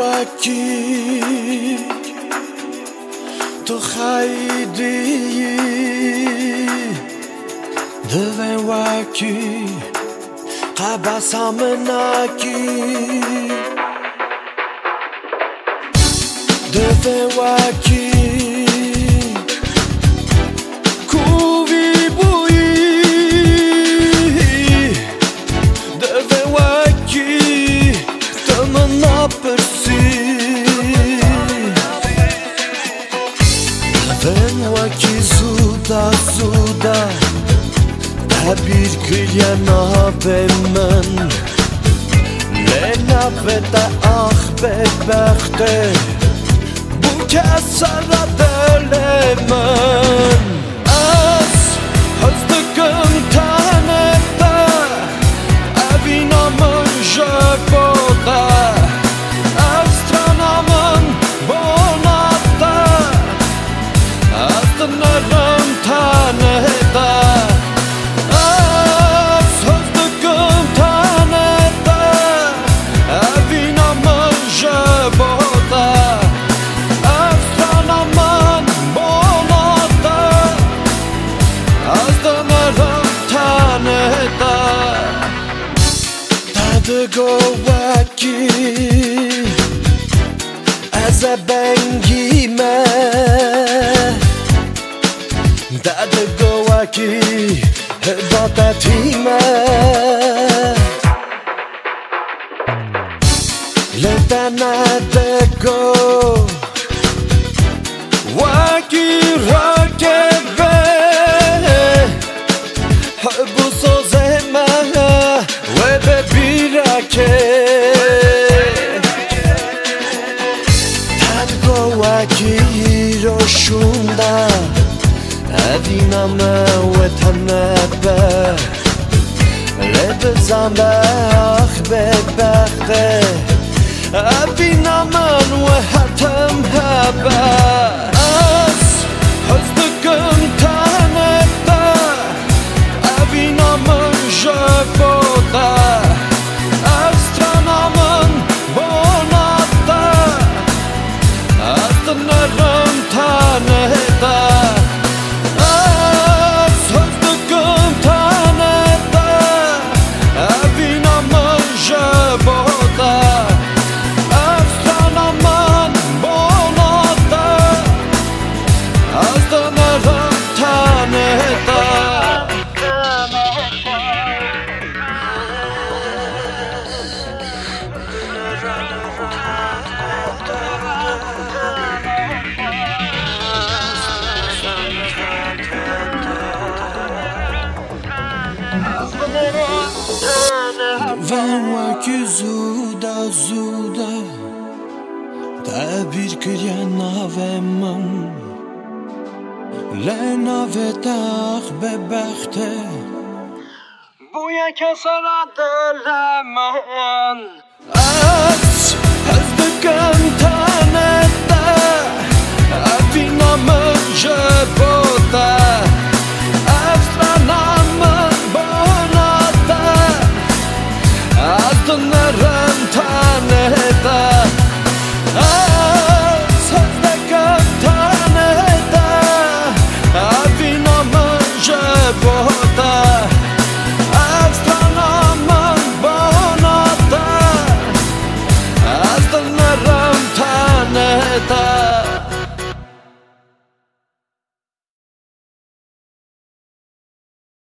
وکی تو خیدی دوی Rabassa menaki Devin waki Her bir gülje nabe men Lena veda ah be bekte Bu kez sana dölemen Az hızlıkım tanete Evinamın jökoda Astronamın bonata Astınırım tanete the gołaki A za bęgi me. Dygowaki Azabangime Dadygowaki Chyba tatime Lata na tego. وشوندا هذه نعمة وتهنى با لابا زعما اخبات باخت هذه نعمة وهتم هبه Veküzü da zuda Te bir kërja nave mëm Lenave të akh bebekte Buja kësara të